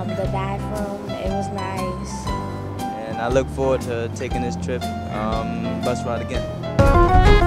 Um, the bathroom, it was nice. And I look forward to taking this trip um, bus ride again.